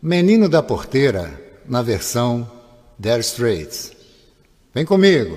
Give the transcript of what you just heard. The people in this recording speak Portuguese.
Menino da Porteira, na versão Dare Straits. Vem comigo.